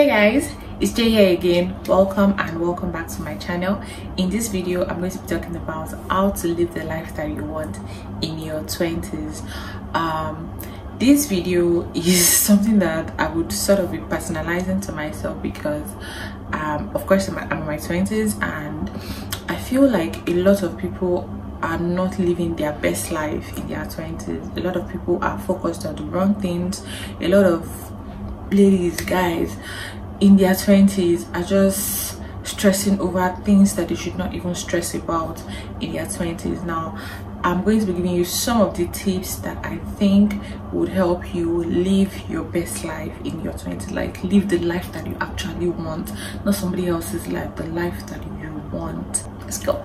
hey guys it's jay here again. Welcome and welcome back to my channel. In this video i'm going to be talking about how to live the life that you want in your 20s um, this video is something that i would sort of be personalizing to myself because um, of course I'm, I'm in my 20s and i feel like a lot of people are not living their best life in their 20s a lot of people are focused on the wrong things. A lot of ladies guys in their 20s are just stressing over things that they should not even stress about in their 20s now i'm going to be giving you some of the tips that i think would help you live your best life in your 20s like live the life that you actually want not somebody else's life the life that you want. Let's go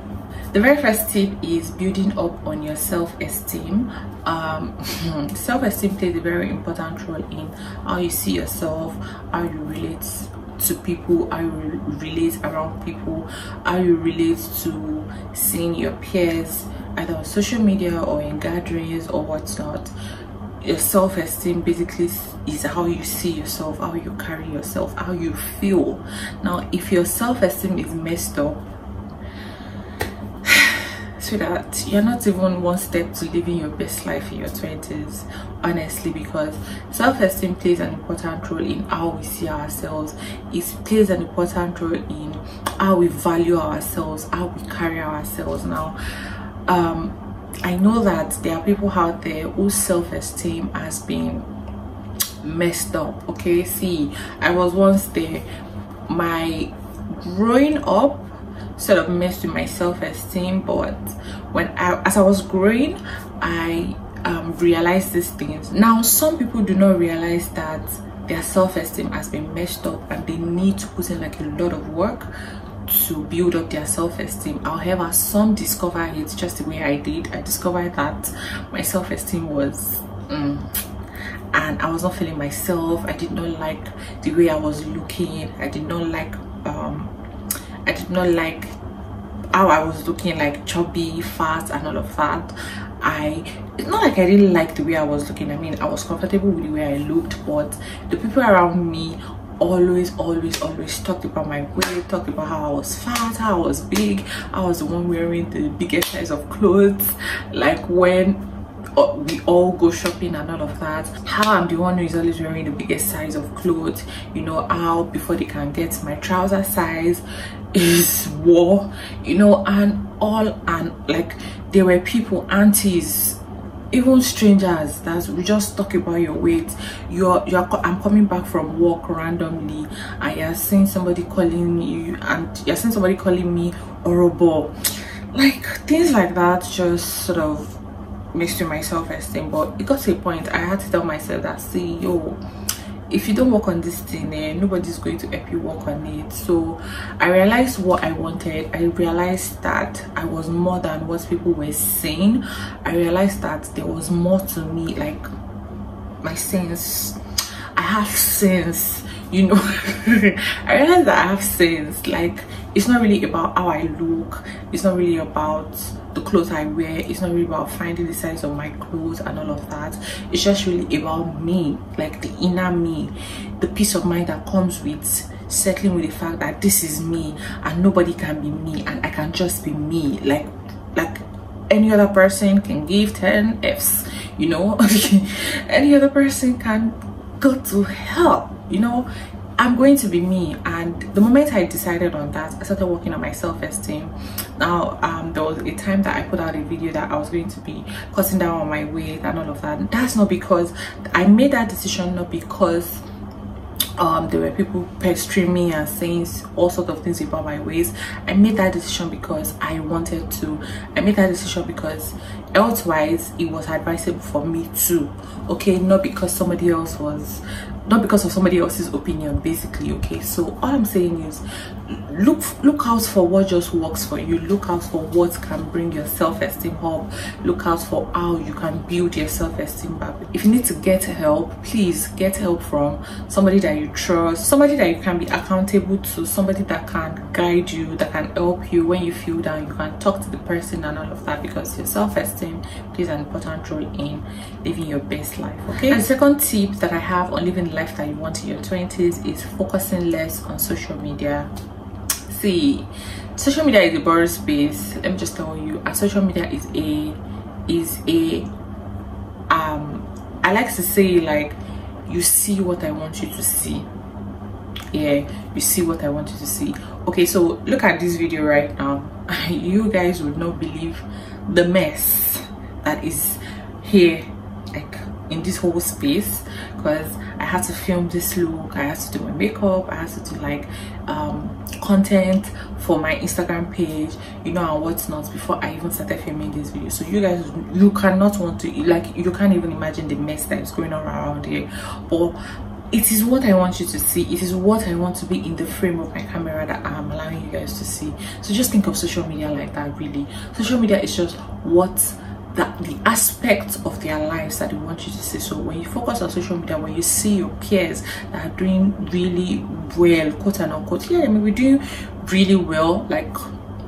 the very first tip is building up on your self-esteem. Um, self-esteem plays a very important role in how you see yourself how you relate to people how you relate around people how you relate to seeing your peers either on social media or in gatherings or whatnot. Your self-esteem basically is how you see yourself how you carry yourself how you feel. Now if your self-esteem is messed up that you're not even one step to living your best life in your 20s honestly because self-esteem plays an important role in how we see ourselves. It plays an important role in how we value ourselves how we carry ourselves. Now um, i know that there are people out there whose self-esteem has been messed up okay? See i was once there. My growing up sort of messed with my self-esteem but when I, as I was growing I um, realized these things. Now some people do not realize that their self-esteem has been messed up and they need to put in like a lot of work to build up their self-esteem. However some discover it just the way I did. I discovered that my self-esteem was mm, and I was not feeling myself. I did not like the way I was looking. I did not like um, I did not like how I was looking like chubby, fat and all of that. I it's not like I didn't like the way I was looking. I mean I was comfortable with the way I looked but the people around me always always always talked about my weight talked about how i was fat how i was big i was the one wearing the biggest size of clothes like when Oh, we all go shopping and all of that. How i'm the one who is always wearing the biggest size of clothes. You know how before they can get my trouser size is war. You know and all and like there were people aunties even strangers that's we just talk about your weight. You're you're i'm coming back from work randomly and you're seeing somebody calling you and you're seeing somebody calling me horrible like things like that just sort of with my self-esteem but it got to a point i had to tell myself that see yo if you don't work on this thing eh, nobody's going to help you work on it. So i realized what i wanted. I realized that i was more than what people were saying. I realized that there was more to me like my sense i have sense you know. I realized that i have sense like it's not really about how i look. It's not really about the clothes i wear. It's not really about finding the size of my clothes and all of that. It's just really about me like the inner me the peace of mind that comes with settling with the fact that this is me and nobody can be me and i can just be me. Like like any other person can give 10 f's you know? Any other person can go to hell you know i'm going to be me. And the moment i decided on that i started working on my self-esteem. Now um there was a time that i put out a video that i was going to be cutting down on my weight and all of that. That's not because i made that decision not because um there were people pestering me and saying all sorts of things about my ways. i made that decision because i wanted to. I made that decision because elsewise it was advisable for me too. Okay not because somebody else was not because of somebody else's opinion basically okay? So all i'm saying is look look out for what just works for you. Look out for what can bring your self-esteem up. Look out for how you can build your self-esteem back. If you need to get help please get help from somebody that you trust somebody that you can be accountable to somebody that can guide you that can help you when you feel down. You can talk to the person and all of that because your self-esteem plays an important role in living your best life okay? And the second tip that i have on living life that you want in your 20s is focusing less on social media. See social media is a borrowed space. Let me just tell you and social media is a is a um i like to say like you see what i want you to see. Yeah you see what i want you to see. Okay so look at this video right now. You guys would not believe the mess that is here like in this whole space because I had to film this look I had to do my makeup I had to do like um, content for my Instagram page you know and what's not before I even started filming this video so you guys you cannot want to like you can't even imagine the mess that is going on around here but it is what I want you to see. It is what I want to be in the frame of my camera that I'm allowing you guys to see. So just think of social media like that really. Social media is just what that the aspects of their lives that they want you to see. So when you focus on social media when you see your peers that are doing really well quote and unquote yeah I mean we're doing really well like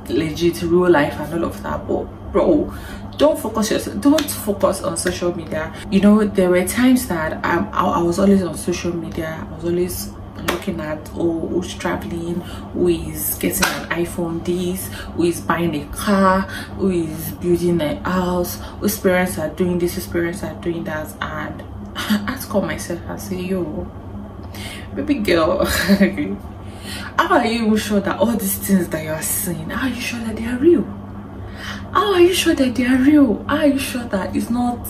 legit real life and all of that but bro don't focus yourself don't focus on social media. You know there were times that I, I was always on social media i was always looking at oh who's traveling who is getting an iphone this who is buying a car who is building a house whose parents are doing this whose parents are doing that. And i ask myself and say yo baby girl how are you sure that all these things that you are seeing are you sure that they are real? How are you sure that they are real? How are you sure that it's not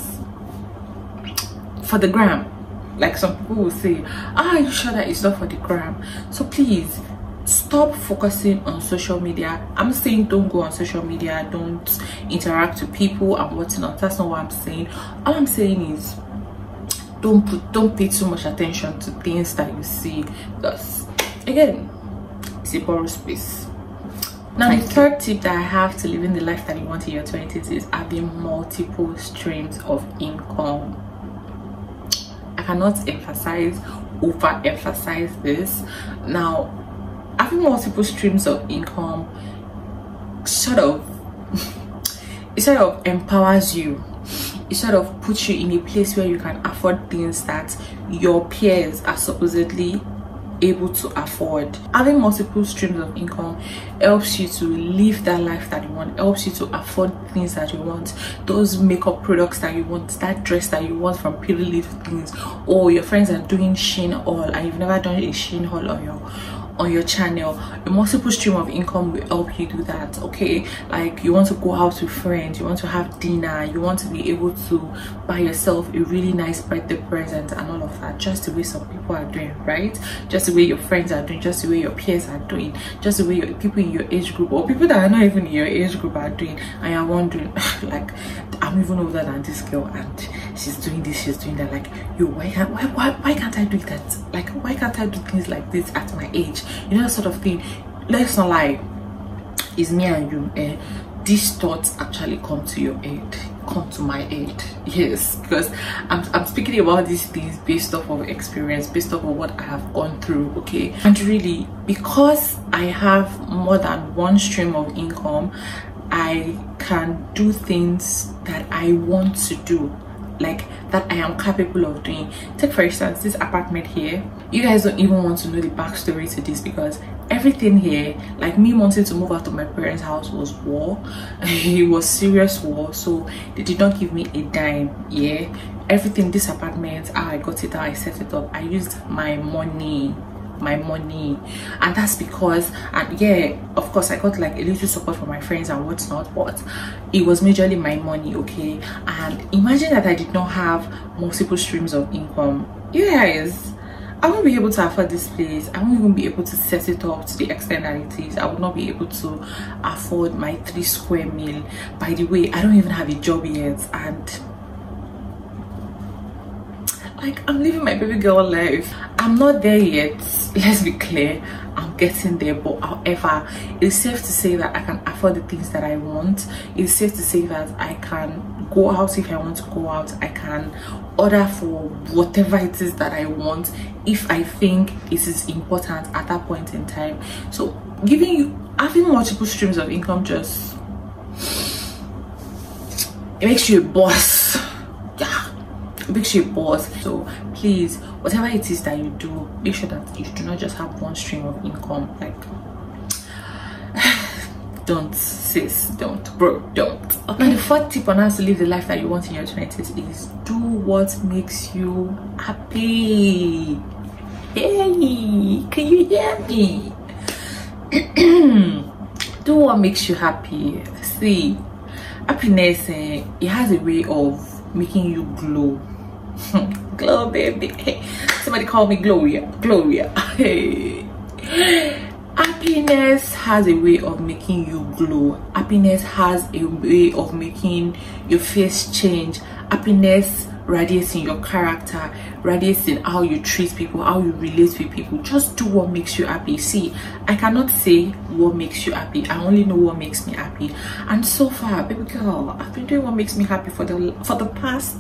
for the gram like some people will say how are you sure that it's not for the gram? So please stop focusing on social media. I'm saying don't go on social media don't interact with people and whatnot. That's not what i'm saying. All i'm saying is don't put don't pay too much attention to things that you see. Because again it's a borrowed space. Now the third tip that i have to living the life that you want in your 20s is having multiple streams of income cannot emphasize over emphasize this. Now having multiple streams of income sort of it sort of empowers you. It sort of puts you in a place where you can afford things that your peers are supposedly able to afford. Having multiple streams of income helps you to live that life that you want helps you to afford things that you want those makeup products that you want that dress that you want from pretty little things or your friends are doing Shein haul and you've never done a Shein haul on your on your channel. A multiple stream of income will help you do that okay? Like you want to go out with friends you want to have dinner you want to be able to buy yourself a really nice birthday present and all of that. Just the way some people are doing right? Just the way your friends are doing just the way your peers are doing just the way your, people in your age group or people that are not even in your age group are doing. And you're wondering like i'm even older than this girl and she's doing this she's doing that. Like yo why can't why, why, why can't i do that? Like why can't i do things like this at my age? You know that sort of thing. Let's not lie. It's me and you eh? These thoughts actually come to your aid come to my aid yes because I'm, I'm speaking about these things based off of experience based off of what i have gone through okay? And really because i have more than one stream of income i can do things that i want to do like that I am capable of doing. Take for instance this apartment here. You guys don't even want to know the backstory to this because everything here, like me wanting to move out of my parents' house was war. it was serious war. So they did not give me a dime. Yeah. Everything, this apartment, how I got it, how I set it up. I used my money my money and that's because and yeah of course i got like a little support from my friends and whatnot but it was majorly my money okay and imagine that i did not have multiple streams of income you guys I won't be able to afford this place. I won't even be able to set it up to the extent that it is. I would not be able to afford my three square meal. By the way, I don't even have a job yet and like i'm living my baby girl life i'm not there yet. Let's be clear. I'm getting there but however it's safe to say that i can afford the things that i want. It's safe to say that i can go out if i want to go out. I can order for whatever it is that i want if i think it is important at that point in time. So giving you having multiple streams of income just it makes you a boss makes you boss so please whatever it is that you do make sure that you do not just have one stream of income like don't sis don't bro don't. Okay. and the fourth tip on how to live the life that you want in your 20s is do what makes you happy. Hey can you hear me? Do what makes you happy. See happiness eh, it has a way of making you glow glow baby. Somebody call me gloria. Gloria. Hey happiness has a way of making you glow. Happiness has a way of making your face change. Happiness radiates in your character radiates in how you treat people how you relate with people. Just do what makes you happy. See i cannot say what makes you happy. I only know what makes me happy. And so far baby girl i've been doing what makes me happy for the for the past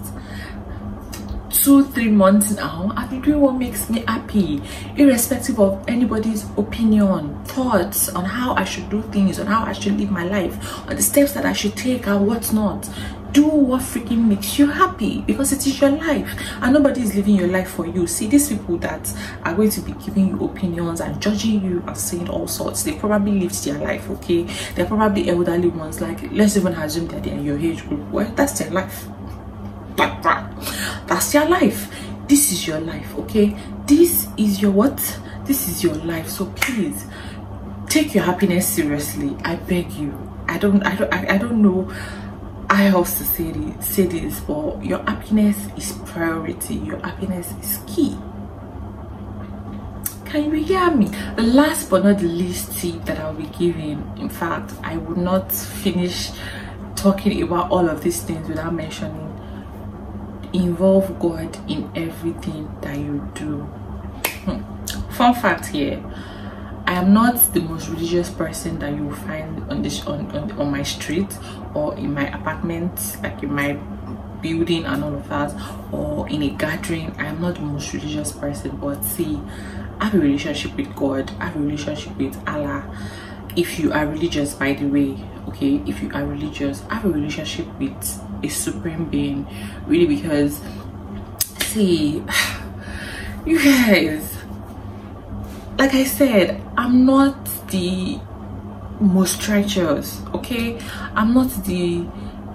two three months now i've been doing what makes me happy irrespective of anybody's opinion thoughts on how i should do things on how i should live my life on the steps that i should take and what's not. Do what freaking makes you happy because it is your life and nobody is living your life for you. See these people that are going to be giving you opinions and judging you and saying all sorts they probably lived their life okay? They're probably elderly ones like let's even assume that they're in your age group. Well that's their life that's your life this is your life okay this is your what this is your life so please take your happiness seriously i beg you i don't i don't i, I don't know I to say this, say this, but your happiness is priority. Your happiness is key. Can you hear me? The last but not the least tip that I'll be giving, in fact, I would not finish talking about all of these things without mentioning involve God in everything that you do. Hmm. Fun fact here I am not the most religious person that you will find on this on, on, on my street or in my apartment, like in my building and all of that, or in a gathering. I am not the most religious person, but see, I have a relationship with God, I have a relationship with Allah. If you are religious, by the way, okay, if you are religious, I have a relationship with a supreme being, really, because see, you guys like i said i'm not the most righteous okay? I'm not the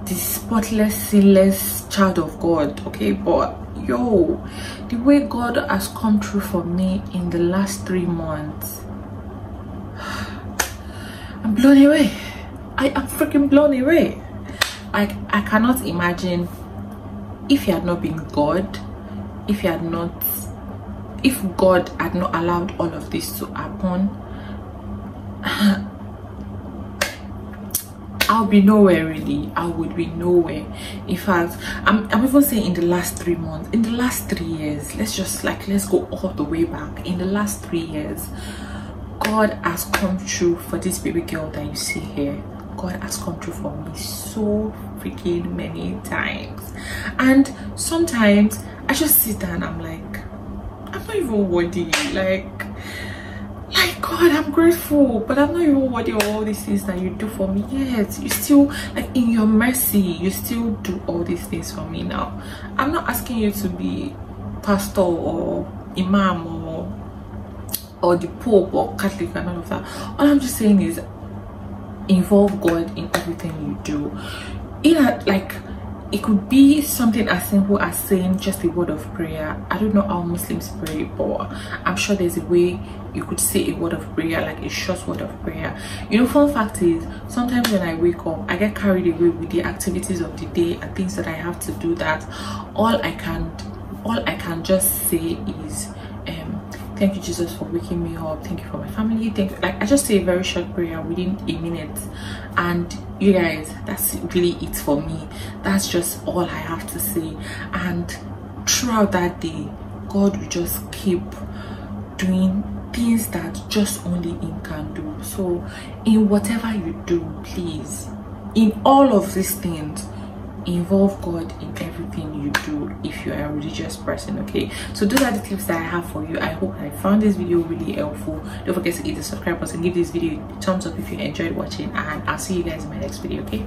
the spotless sinless child of god okay? But yo the way god has come through for me in the last three months i'm blown away. I am freaking blown away like i cannot imagine if he had not been god if he had not if god had not allowed all of this to happen I'll be nowhere really. I would be nowhere. In fact, I'm, I'm even saying in the last three months, in the last three years, let's just like, let's go all the way back. In the last three years, God has come true for this baby girl that you see here. God has come true for me so freaking many times. And sometimes I just sit there and I'm like, I'm not even worthy. Like, like God, I'm grateful, but I'm not even worthy of all these things that you do for me. Yet you still, like, in your mercy, you still do all these things for me now. I'm not asking you to be pastor or imam or or the pope or catholic and all of that all i'm just saying is involve god in everything you do. A, like it could be something as simple as saying just a word of prayer. I don't know how muslims pray but i'm sure there's a way you could say a word of prayer like a short word of prayer. You know fun fact is sometimes when i wake up i get carried away with the activities of the day and things that i have to do that. All i can all i can just say is thank you jesus for waking me up. Thank you for my family. Thank you. Like i just say a very short prayer within a minute. And you guys that's really it for me. That's just all i have to say. And throughout that day god will just keep doing things that just only him can do. So in whatever you do please in all of these things involve god in everything you do if you are a religious person okay? So those are the tips that i have for you. I hope i found this video really helpful. Don't forget to hit the subscribe button give this video a thumbs up if you enjoyed watching and i'll see you guys in my next video okay